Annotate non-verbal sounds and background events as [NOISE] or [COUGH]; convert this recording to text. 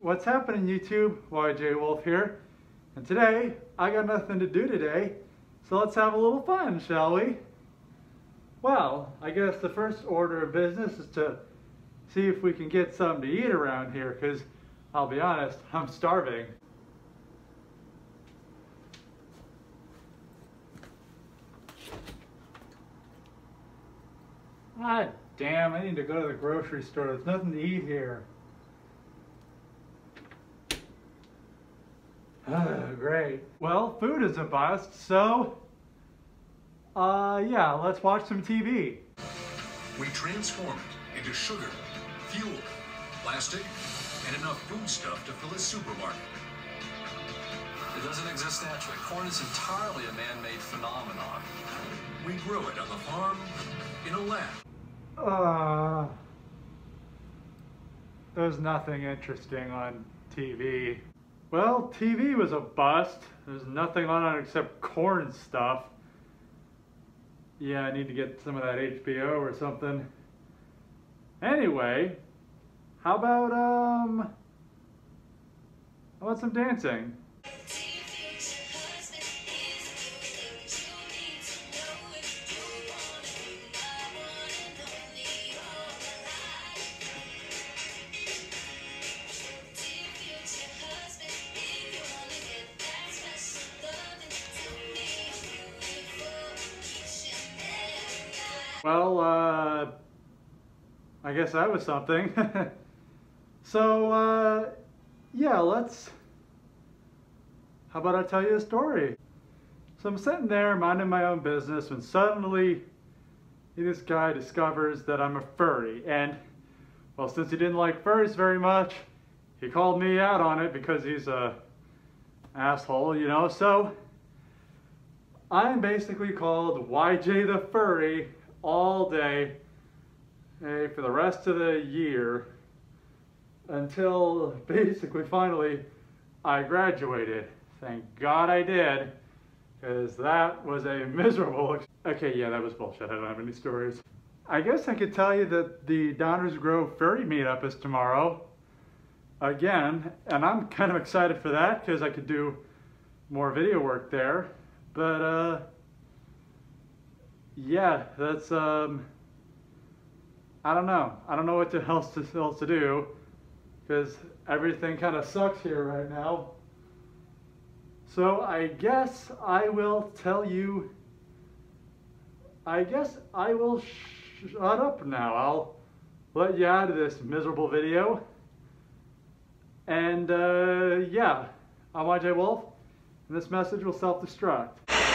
What's happening YouTube? YJ Wolf here. And today, I got nothing to do today, so let's have a little fun, shall we? Well, I guess the first order of business is to see if we can get something to eat around here, because I'll be honest, [LAUGHS] I'm starving. Ah, damn, I need to go to the grocery store. There's nothing to eat here. Ah, great. Well, food is a bust, so, uh, yeah, let's watch some TV. We transform it into sugar, fuel, plastic, and enough foodstuff to fill a supermarket. It doesn't exist naturally. Corn is entirely a man-made phenomenon. We grow it on the farm, in a lab. Uh, there's nothing interesting on TV. Well, TV was a bust. There's nothing on it except corn stuff. Yeah, I need to get some of that HBO or something. Anyway, how about, um, how about some dancing? Well, uh, I guess that was something. [LAUGHS] so, uh, yeah, let's, how about I tell you a story? So I'm sitting there minding my own business when suddenly this guy discovers that I'm a furry. And, well, since he didn't like furries very much, he called me out on it because he's a asshole, you know, so I'm basically called YJ the Furry all day hey, for the rest of the year until basically finally I graduated. Thank God I did because that was a miserable. Okay, yeah, that was bullshit. I don't have any stories. I guess I could tell you that the Downers Grove Furry Meetup is tomorrow again, and I'm kind of excited for that because I could do more video work there. But uh, yeah, that's um, I don't know. I don't know what to else to, else to do because everything kind of sucks here right now. So I guess I will tell you. I guess I will sh shut up now. I'll let you out of this miserable video. And uh, yeah, I'm YJ Wolf, and this message will self-destruct.